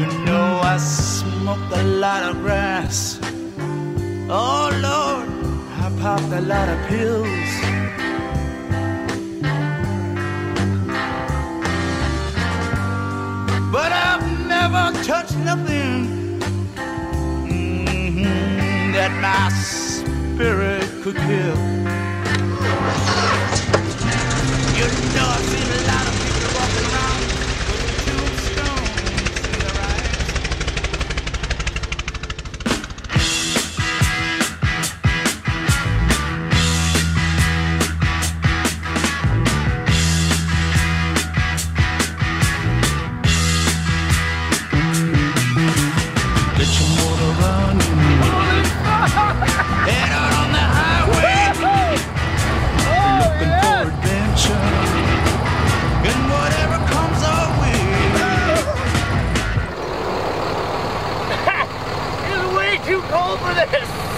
You know I smoked a lot of grass. Oh Lord, I popped a lot of pills. But I've never touched nothing mm -hmm, that my spirit could kill. Too cold for this.